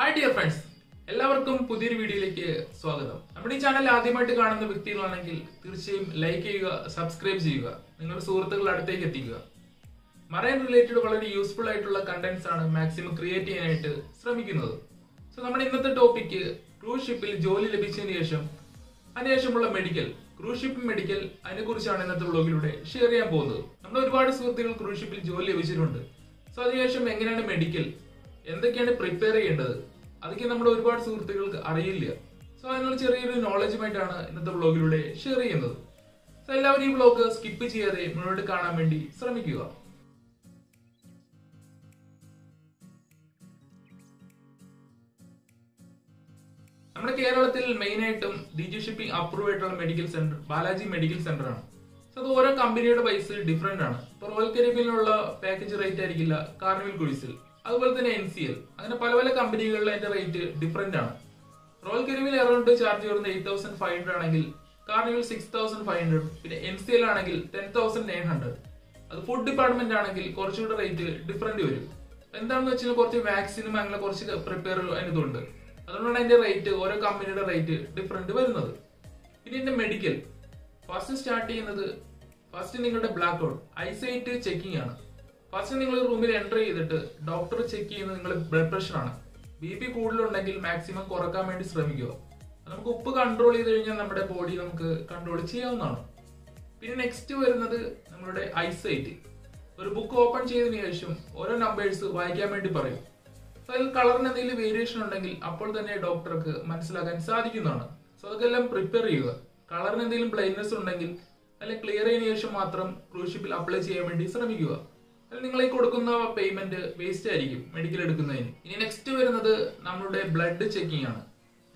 Hi dear friends എല്ലാവർക്കും പുതിയൊരു വീഡിയോയിലേക്ക് സ്വാഗതം. നമ്മുടെ ഈ ചാനൽ ആദ്യമായിട്ട് കാണുന്ന വ്യക്തികളാണെങ്കിൽ തീർച്ചയായും ലൈക്ക് ചെയ്യുക സബ്സ്ക്രൈബ് ചെയ്യുക നിങ്ങളുടെ സുഹൃത്തുക്കൾ അടുത്തേക്ക് എത്തിക്കുക. മറൈൻ റിലേറ്റഡ് വളരെ യൂസ്ഫുൾ ആയിട്ടുള്ള കണ്ടന്റ്സ് ആണ് മാക്സിമം ക്രിയേറ്റ് ചെയ്യാനായിട്ട് ശ്രമിക്കുന്നത്. സോ നമ്മുടെ ഇന്നത്തെ ടോപ്പിക്ക് ക്രൂസ് ഷിപ്പിൽ ജോലി ലഭിച്ചതിന് ശേഷം അതിനുശേഷമുള്ള മെഡിക്കൽ ക്രൂസ് ഷിപ്പ് മെഡിക്കൽ അതിനെ കുറിച്ചാണ് ഇന്നത്തെ വ്ളോഗിലൂടെ ഷെയർ ചെയ്യാൻ പോകുന്നത്. നമ്മൾ ഒരുപാട് സുഹൃത്തുക്കൾ ക്രൂസ് ഷിപ്പിൽ ജോലി ലഭിച്ചിട്ടുണ്ട്. സോ അതിനുശേഷം എങ്ങനെയാണ് മെഡിക്കൽ എന്തൊക്കെയാണ് പ്രിപ്പയർ ചെയ്യേണ്ടത്? അതൊക്കെ നമ്മുടെ ഒരുപാട് സുഹൃത്തുക്കൾക്ക് അറിയില്ല. സോ അതിനുള്ള ചെറിയൊരു നോളജുമായിട്ടാണ് ഇന്നത്തെ ബ്ലോഗിലൂടെ ഷെയർ ചെയ്യുന്നത്. സോ എല്ലാവരും ഈ ബ്ലോഗ് സ്കിപ്പ് ചെയ്യാതെ മുന്നോട്ട് കാണാൻ വേണ്ടി ശ്രമിക്കുക. നമ്മുടെ കേരളത്തിൽ മെയിൻ ആയിട്ടും ഡി ജി ഷിപ്പിംഗ് അപ്രൂവ് ആയിട്ടുള്ള medical centre Balaji medical centre ആണ്. സോ അത് ഓരോ കമ്പനിയുടെ പൈസ ഡിഫറെന്റ് ആണ്. ഇപ്പൊ റോയൽ കരീബിയനിലുള്ള പാക്കേജ് റേറ്റ് ആയിരിക്കില്ല കാർണിവൽ ക്രൂയിസിൽ അതുപോലെ തന്നെ എൻ സി എൽ അങ്ങനെ പല പല കമ്പനികളിൽ അതിന്റെ റേറ്റ് ഡിഫറെന്റ് ആണ്. റോയൽ കരിമിൽ എറൗണ്ട് ചാർജ് വരുന്നത് എയ്റ്റ് തൗസൻഡ് ഫൈവ് ഹൺഡ്രഡ് ആണെങ്കിൽ carnival six thousand five hundred പിന്നെ എൻ സി എൽ ആണെങ്കിൽ ടെൻ തൗസൻഡ് നയൻ ഹൺഡ്രഡ് അത് ഫുഡ് ഡിപ്പാർട്ട്മെന്റ് ആണെങ്കിൽ കുറച്ചുകൂടെ റേറ്റ് ഡിഫറെന്റ് വരും. എന്താണെന്ന് വെച്ചാൽ കുറച്ച് വാക്സിനും അങ്ങനെ കുറച്ച് പ്രിപ്പയർ അതിനതുണ്ട് അതുകൊണ്ടാണ് അതിന്റെ റേറ്റ് ഓരോ കമ്പനിയുടെ റേറ്റ് ഡിഫറെന്റ് വരുന്നത്. പിന്നെ ഇതിന്റെ മെഡിക്കൽ ഫസ്റ്റ് സ്റ്റാർട്ട് ചെയ്യുന്നത് ഫസ്റ്റ് നിങ്ങളുടെ ബ്ലാക്ക് ഔട്ട് ഐസൈറ്റ് ചെക്കിംഗ് ആണ്. ഫസ്റ്റ് നിങ്ങൾ റൂമിൽ എന്റർ ചെയ്തിട്ട് ഡോക്ടർ ചെക്ക് ചെയ്യുന്നത് നിങ്ങൾ ബ്ലഡ് പ്രഷറാണ് ബി പി കൂടുതലുണ്ടെങ്കിൽ മാക്സിമം കുറയ്ക്കാൻ വേണ്ടി ശ്രമിക്കുക. നമുക്ക് ഉപ്പ് കൺട്രോൾ ചെയ്ത് കഴിഞ്ഞാൽ നമ്മുടെ ബോഡി നമുക്ക് കൺട്രോൾ ചെയ്യാവുന്നതാണ്. പിന്നെ നെക്സ്റ്റ് വരുന്നത് നമ്മളുടെ ഐസൈറ്റ് ഒരു ബുക്ക് ഓപ്പൺ ചെയ്തതിനു ശേഷം ഓരോ നമ്പേഴ്സ് വായിക്കാൻ വേണ്ടി പറയും. സോ അതിൽ കളറിന് എന്തെങ്കിലും വേരിയേഷൻ ഉണ്ടെങ്കിൽ അപ്പോൾ തന്നെ ഡോക്ടർക്ക് മനസ്സിലാക്കാൻ സാധിക്കുന്നതാണ്. സോ അതൊക്കെ എല്ലാം പ്രിപ്പയർ ചെയ്യുക കളറിന് എന്തെങ്കിലും ബ്ലൈൻഡ്നെസ് ഉണ്ടെങ്കിൽ അല്ലെങ്കിൽ ക്ലിയർ ചെയ്തതിനു ശേഷം മാത്രം ക്രൂഷിപ്പിൽ അപ്ലൈ ചെയ്യാൻ വേണ്ടി ശ്രമിക്കുക. നിങ്ങൾ ഈ കൊടുക്കുന്ന പേയ്മെന്റ് വേസ്റ്റ് ആയിരിക്കും മെഡിക്കൽ എടുക്കുന്നതിന്. ഇനി നെക്സ്റ്റ് വരുന്നത് നമ്മളുടെ ബ്ലഡ് ചെക്കിംഗ് ആണ്.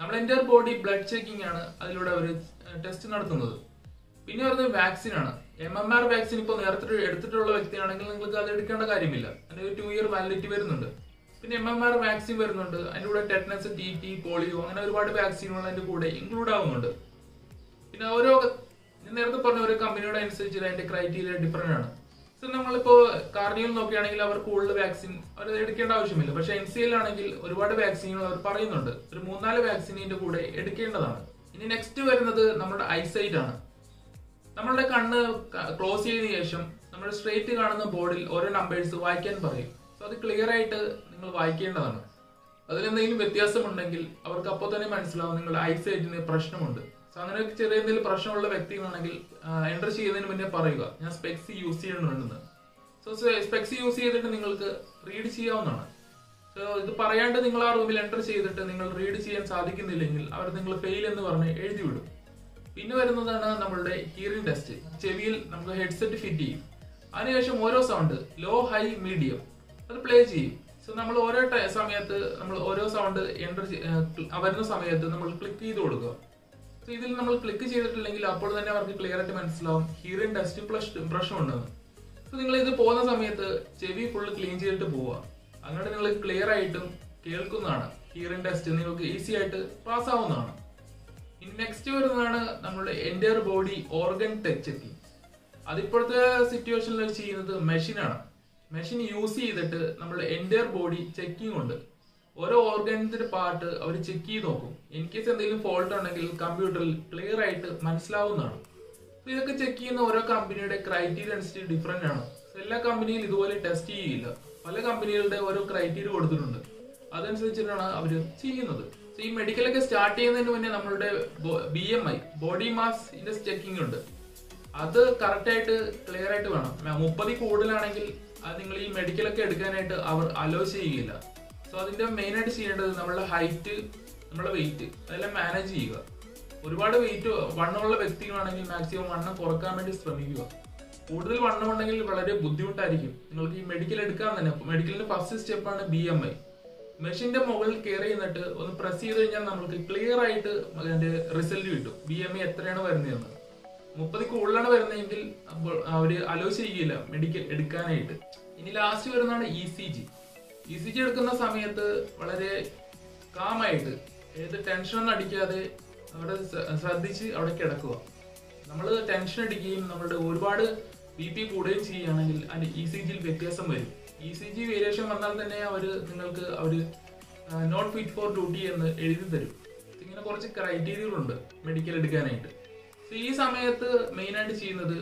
നമ്മൾ എന്റെ ബോഡി ബ്ലഡ് ചെക്കിംഗ് ആണ് അതിലൂടെ അവർ ടെസ്റ്റ് നടത്തുന്നത്. പിന്നെ വരുന്നത് വാക്സിൻ ആണ്. എം എം ആർ വാക്സിൻ ഇപ്പോൾ നേരത്തെ എടുത്തിട്ടുള്ള വ്യക്തിയാണെങ്കിൽ നിങ്ങൾക്ക് അത് എടുക്കേണ്ട കാര്യമില്ല. അതിന് ഒരു ടു ഇയർ വാലിഡിറ്റി വരുന്നുണ്ട്. പിന്നെ എം എം ആർ വാക്സിൻ വരുന്നുണ്ട്. അതിന്റെ കൂടെ ടെറ്റനസ് ടി ടി പോളിയോ അങ്ങനെ ഒരുപാട് വാക്സിനുകൾ അതിന്റെ കൂടെ ഇൻക്ലൂഡ് ആവുന്നുണ്ട്. പിന്നെ ഓരോ നേരത്തെ പറഞ്ഞ ഓരോ കമ്പനിയുടെ അനുസരിച്ച് അതിന്റെ ക്രൈറ്റീരിയ ഡിഫറെന്റ് ആണ്. സോ നമ്മളിപ്പോ കാർണിയൽ നോക്കുകയാണെങ്കിൽ അവർ കൂടുതൽ വാക്സിൻ അവർ എടുക്കേണ്ട ആവശ്യമില്ല. പക്ഷെ എൻ സി എൽ ആണെങ്കിൽ ഒരുപാട് വാക്സിനുകൾ അവർ പറയുന്നുണ്ട്. ഒരു മൂന്നാൽ വാക്സിനിന്റെ കൂടെ എടുക്കേണ്ടതാണ്. ഇനി നെക്സ്റ്റ് വരുന്നത് നമ്മുടെ ഐസൈറ്റ് ആണ്. നമ്മളുടെ കണ്ണ് ക്ലോസ് ചെയ്തതിനു ശേഷം നമ്മൾ സ്ട്രേറ്റ് കാണുന്ന ബോർഡിൽ ഓരോ നമ്പേഴ്സ് വായിക്കാൻ പറയും. സോ അത് ക്ലിയർ ആയിട്ട് നിങ്ങൾ വായിക്കേണ്ടതാണ്. അതിലെന്തെങ്കിലും വ്യത്യാസമുണ്ടെങ്കിൽ അവർക്ക് അപ്പോൾ തന്നെ മനസ്സിലാവും നിങ്ങളുടെ ഐസൈറ്റിന് പ്രശ്നമുണ്ട്. സോ അങ്ങനെ ചെറിയ എന്തെങ്കിലും പ്രശ്നമുള്ള വ്യക്തികളാണെങ്കിൽ എന്റർ ചെയ്യുന്നതിന് മുന്നേ പറയുക ഞാൻ സ്പെക്സ് യൂസ് ചെയ്യണമെന്ന് സോ സ്പെക്സ് യൂസ് ചെയ്തിട്ട് നിങ്ങൾക്ക് റീഡ് ചെയ്യാവുന്നതാണ്. സോ ഇത് പറയാണ്ട് നിങ്ങൾ ആ റൂമിൽ എന്റർ ചെയ്തിട്ട് നിങ്ങൾ റീഡ് ചെയ്യാൻ സാധിക്കുന്നില്ലെങ്കിൽ അവർ നിങ്ങൾ ഫെയിൽ എന്ന് പറഞ്ഞ് എഴുതി വിടും പിന്നെ വരുന്നതാണ് നമ്മളുടെ ഹിയറിംഗ് ടെസ്റ്റ് ചെവിയിൽ നമുക്ക് ഹെഡ്സെറ്റ് ഫിറ്റ് ചെയ്യും. അതിനുശേഷം ഓരോ സൗണ്ട് ലോ ഹൈ മീഡിയം അത് പ്ലേ ചെയ്യും. സോ നമ്മൾ ഓരോ സമയത്ത് നമ്മൾ ഓരോ സൗണ്ട് എന്റർ വരുന്ന സമയത്ത് നമ്മൾ ക്ലിക്ക് ചെയ്ത് കൊടുക്കുക. ഇതിൽ നമ്മൾ ക്ലിക്ക് ചെയ്തിട്ടില്ലെങ്കിൽ അപ്പോൾ തന്നെ അവർക്ക് ക്ലിയർ ആയിട്ട് മനസ്സിലാവും. ടെസ്റ്റ് പ്ലസ് ഉണ്ടെന്ന് സോ നിങ്ങൾ ഇത് പോകുന്ന സമയത്ത് ചെവി ഫുള്ള് ക്ലീൻ ചെയ്തിട്ട് പോവുക. അങ്ങനെ നിങ്ങൾ ക്ലിയർ ആയിട്ടും കേൾക്കുന്നതാണ്. ഹിയറിംഗ് ടെസ്റ്റ് നിങ്ങൾക്ക് ഈസി ആയിട്ട് പാസ് ആവുന്നതാണ്. ഇനി നെക്സ്റ്റ് വരുന്നതാണ് നമ്മുടെ entire body organ touch checking അതിപ്പോഴത്തെ സിറ്റുവേഷനിൽ ചെയ്യുന്നത് മെഷീനാണ് മെഷീൻ യൂസ് ചെയ്തിട്ട് നമ്മുടെ എന്റയർ ബോഡി ചെക്കിംഗ് ഉണ്ട്. ഓരോ ഓർഗൻസിന്റെ പാർട്ട് അവർ ചെക്ക് ചെയ്ത് നോക്കും. ഇൻ കേസ് എന്തെങ്കിലും ഫോൾട്ട് ഉണ്ടെങ്കിൽ കമ്പ്യൂട്ടറിൽ ക്ലിയർ ആയിട്ട് മനസ്സിലാവുന്നതാണ്. ഇതൊക്കെ ചെക്ക് ചെയ്യുന്ന ഓരോ കമ്പനിയുടെ ക്രൈറ്റീരിയ അനുസരിച്ച് ഡിഫറെന്റ് ആണ്. എല്ലാ കമ്പനിയും ഇതുപോലെ ടെസ്റ്റ് ചെയ്യില്ല. പല കമ്പനികളുടെ ഓരോ ക്രൈറ്റീരിയ കൊടുത്തിട്ടുണ്ട്. അതനുസരിച്ചിട്ടാണ് അവർ ചെയ്യുന്നത്. ഈ മെഡിക്കലൊക്കെ സ്റ്റാർട്ട് ചെയ്യുന്നതിന് മുന്നേ നമ്മളുടെ B M I body mass index checking ഉണ്ട്. അത് കറക്റ്റായിട്ട് ക്ലിയർ ആയിട്ട് വേണം. മുപ്പതിൽ കൂടുതലാണെങ്കിൽ അത് നിങ്ങൾ ഈ മെഡിക്കലൊക്കെ എടുക്കാനായിട്ട് അവർ അലോ ചെയ്യുകയില്ല. സോ മെയിൻ ആയിട്ട് ചെയ്യേണ്ടത് നമ്മളുടെ ഹൈറ്റ് നമ്മുടെ വെയിറ്റ് അതെല്ലാം മാനേജ് ചെയ്യുക. ഒരുപാട് വെയിറ്റ് വണ്ണമുള്ള വ്യക്തികളാണെങ്കിൽ മാക്സിമം വണ്ണം കുറയ്ക്കാൻ വേണ്ടി ശ്രമിക്കുക. കൂടുതൽ വണ്ണം ഉണ്ടെങ്കിൽ വളരെ ബുദ്ധിമുട്ടായിരിക്കും. നിങ്ങൾക്ക് ഈ മെഡിക്കൽ എടുക്കാൻ തന്നെ. മെഡിക്കലിന്റെ ഫസ്റ്റ് സ്റ്റെപ്പാണ് ബി എം ഐ മെഷീന്റെ മുകളിൽ കയറി നിന്നിട്ട് ഒന്ന് പ്രസ് ചെയ്ത് കഴിഞ്ഞാൽ നമുക്ക് ക്ലിയർ ആയിട്ട് അതിന്റെ റിസൾട്ട് കിട്ടും. ബി എം ഐ എത്രയാണ് വരുന്നതെന്ന്. മുപ്പതിൽ കൂടുതലാണ് വരുന്നതെങ്കിൽ അവർ അലോ ചെയ്യില്ല മെഡിക്കൽ എടുക്കാനായിട്ട്. ഇനി ലാസ്റ്റ് വരുന്നതാണ് E C G E C G എടുക്കുന്ന സമയത്ത് വളരെ കാമായിട്ട് ഏത് ടെൻഷനൊന്നും അടിക്കാതെ അവിടെ ശ്രദ്ധിച്ച് അവിടെ കിടക്കുക. നമ്മൾ ടെൻഷൻ അടിക്കുകയും നമ്മളുടെ ഒരുപാട് ബി പി കൂടുകയും ചെയ്യുകയാണെങ്കിൽ അതിന് ഇ സി ജിയിൽ വ്യത്യാസം വരും. ഇ സി ജി വേരിയേഷൻ വന്നാൽ തന്നെ അവർ നിങ്ങൾക്ക് അവർ നോട്ട് ഫിറ്റ് ഫോർ ഡ്യൂട്ടി എന്ന് എഴുതി തരും. ഇങ്ങനെ കുറച്ച് ക്രൈറ്റീരിയകളുണ്ട് മെഡിക്കൽ എടുക്കാനായിട്ട്. ഈ സമയത്ത് മെയിനായിട്ട് ചെയ്യുന്നത്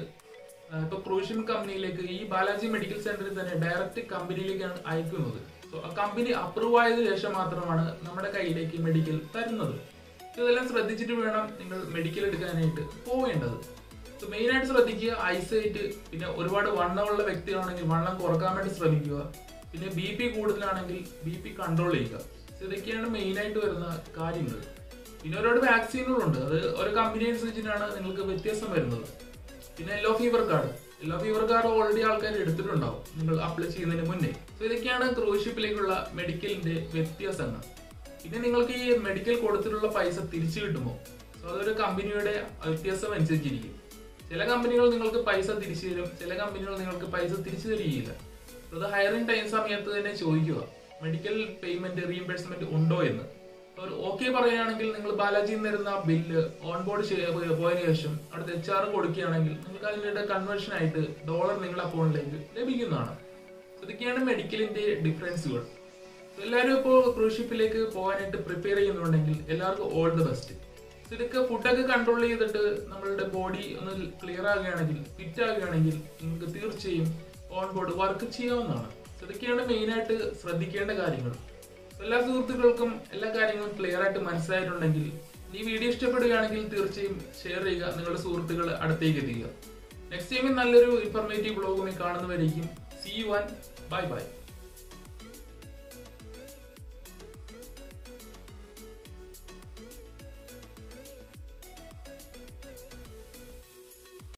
ഇപ്പൊ പ്രൊവിഷൻ കമ്പനിയിലേക്ക് ഈ ബാലാജി മെഡിക്കൽ സെന്ററിൽ തന്നെ ഡയറക്റ്റ് കമ്പനിയിലേക്കാണ് അയക്കുന്നത്. സോ ആ കമ്പനി അപ്രൂവ് ആയതിനു ശേഷം മാത്രമാണ് നമ്മുടെ കയ്യിലേക്ക് മെഡിക്കൽ തരുന്നത്. ഇതെല്ലാം ശ്രദ്ധിച്ചിട്ട് വേണം നിങ്ങൾ മെഡിക്കൽ എടുക്കാനായിട്ട് പോവേണ്ടത്. സോ മെയിൻ ആയിട്ട് ശ്രദ്ധിക്കുക ഐസൈറ്റ് പിന്നെ ഒരുപാട് വണ്ണമുള്ള വ്യക്തികളാണെങ്കിൽ വണ്ണം കുറയ്ക്കാൻ വേണ്ടി ശ്രമിക്കുക. പിന്നെ ബി പി കൂടുതലാണെങ്കിൽ ബി പി കൺട്രോൾ ചെയ്യുക. ഇതൊക്കെയാണ് മെയിൻ ആയിട്ട് വരുന്ന കാര്യങ്ങൾ. പിന്നെ ഒരുപാട് വാക്സിനുകളുണ്ട് അത് ഓരോ കമ്പനി അനുസരിച്ചിട്ടാണ് നിങ്ങൾക്ക് വ്യത്യാസം വരുന്നത്. പിന്നെ yellow fever card yellow fever card already ആൾക്കാർ എടുത്തിട്ടുണ്ടാവും. നിങ്ങൾ അപ്ലൈ ചെയ്യുന്നതിന് മുന്നേ. സോ ഇതൊക്കെയാണ് ക്രൂസ് ഷിപ്പിലേക്കുള്ള മെഡിക്കലിന്റെ വ്യത്യാസങ്ങൾ. പിന്നെ നിങ്ങൾക്ക് ഈ മെഡിക്കൽ കൊടുത്തിട്ടുള്ള പൈസ തിരിച്ചു കിട്ടുമോ? സോ അതൊരു കമ്പനിയുടെ വ്യത്യാസം അനുസരിച്ചിരിക്കും. ചില കമ്പനികൾ നിങ്ങൾക്ക് പൈസ തിരിച്ചു തരും. ചില കമ്പനികൾ നിങ്ങൾക്ക് പൈസ തിരിച്ചു തരികയില്ല. അത് ഹയറിംഗ് ടൈം സമയത്ത് തന്നെ ചോദിക്കുക. മെഡിക്കൽ പേയ്മെന്റ് റീഇംബേഴ്സ്മെന്റ് ഉണ്ടോ എന്ന്. ഒരു ഓക്കെ പറയുകയാണെങ്കിൽ നിങ്ങൾ ബാലാജിയിൽ നിന്ന് തരുന്ന ബില്ല് ഓൺ ബോർഡ് പോയതിനു ശേഷം അടുത്ത എച്ച് ആർ കൊടുക്കുകയാണെങ്കിൽ നിങ്ങൾക്ക് അതിന്റെ കൺവേർഷൻ ആയിട്ട് ഡോളർ നിങ്ങളുടെ അക്കൗണ്ടിലേക്ക് ലഭിക്കുന്നതാണ്. ഇതൊക്കെയാണ് മെഡിക്കലിന്റെ ഡിഫറൻസുകൾ എല്ലാവരും ഇപ്പോൾ ക്രൂസ് ഷിപ്പിലേക്ക് പോകാനായിട്ട് പ്രിപ്പയർ ചെയ്യുന്നുണ്ടെങ്കിൽ എല്ലാവർക്കും ഓൾ ദ ബെസ്റ്റ് ഇതൊക്കെ ഫുഡൊക്കെ കൺട്രോൾ ചെയ്തിട്ട് നമ്മളുടെ ബോഡി ഒന്ന് ക്ലിയർ ആകുകയാണെങ്കിൽ ഫിറ്റ് ആകുകയാണെങ്കിൽ നിങ്ങൾക്ക് തീർച്ചയായും ഓൺ ബോർഡ് വർക്ക് ചെയ്യാവുന്നതാണ്. ഇതൊക്കെയാണ് മെയിനായിട്ട് ശ്രദ്ധിക്കേണ്ട കാര്യങ്ങൾ. എല്ലാ സുഹൃത്തുക്കൾക്കും എല്ലാ കാര്യങ്ങളും ക്ലിയർ ആയിട്ട് മനസ്സിലായിട്ടുണ്ടെങ്കിൽ ഈ വീഡിയോ ഇഷ്ടപ്പെടുകയാണെങ്കിൽ തീർച്ചയായും ഷെയർ ചെയ്യുക നിങ്ങളുടെ സുഹൃത്തുക്കൾ അടുത്തേക്ക് എത്തിക്കുക. നെക്സ്റ്റ് ടൈമിൽ നല്ലൊരു ഇൻഫർമേറ്റീവ് ബ്ലോഗുമായി കാണുന്നവരേക്കും സി വൺ ബൈ ബൈ